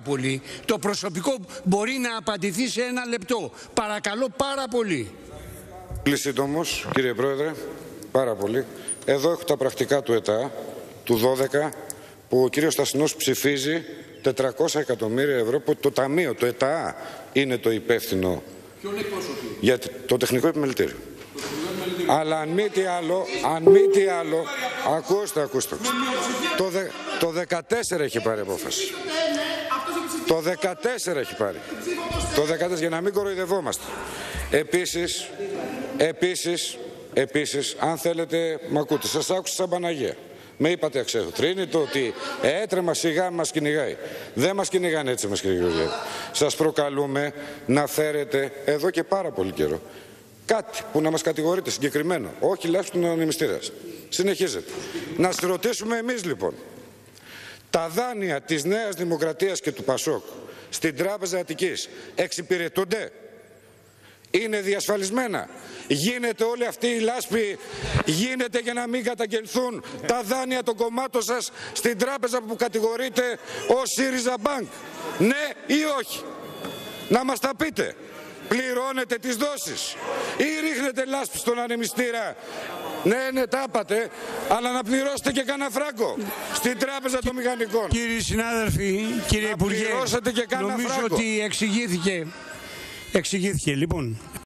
πολύ. Το προσωπικό μπορεί να απαντηθεί σε ένα λεπτό. Παρακαλώ πάρα πολύ. Πολύ σύντομο, κύριε Πρόεδρε, πάρα πολύ. Εδώ έχω τα πρακτικά του ΕΤΑ του 12 που ο κύριος Στασινός ψηφίζει 400 εκατομμύρια ευρώ που το Ταμείο, το ΕΤΑ είναι το υπεύθυνο για το τεχνικό επιμελητήριο. Αλλά αν μη τι άλλο, αν μη τι άλλο, ακούστε, ακούστε. Το, δε, το 14 έχει πάρει απόφαση. Το 14 έχει πάρει. Το 14 για να μην κοροϊδευόμαστε. Επίσης, επίσης, επίσης, αν θέλετε, μ' ακούτε, σας άκουσα σαν Παναγία. Με είπατε αξιοθρύνητο ότι έτρεμα σιγά μας κυνηγάει. Δεν μας κυνηγάνε έτσι μας κυνηγάει. Σας προκαλούμε να φέρετε εδώ και πάρα πολύ καιρό κάτι που να μας κατηγορείτε συγκεκριμένο. Όχι λάθος ανεμιστήρας. Συνεχίζεται. Να σας ρωτήσουμε εμείς λοιπόν. Τα δάνεια της Νέας Δημοκρατίας και του Πασόκ στην Τράπεζα Αττικής εξυπηρετούνται; Είναι διασφαλισμένα; Γίνεται όλη αυτή η λάσπη, γίνεται για να μην καταγγελθούν τα δάνεια των κομμάτων σας στην τράπεζα που κατηγορείτε ως ΣΥΡΙΖΑ Bank; Ναι ή όχι; Να μας τα πείτε. Πληρώνετε τις δόσεις ή ρίχνετε λάσπη στον ανεμιστήρα. Ναι, ναι, τα είπατε, αλλά να πληρώσετε και κανένα φράγκο στην τράπεζα των μηχανικών. Κύριοι συνάδελφοι, κύριε Να Υπουργέ, πληρώσετε και κάνα νομίζω φράγκο. ότι εξηγήθηκε. Εξηγήθηκε. Λοιπόν,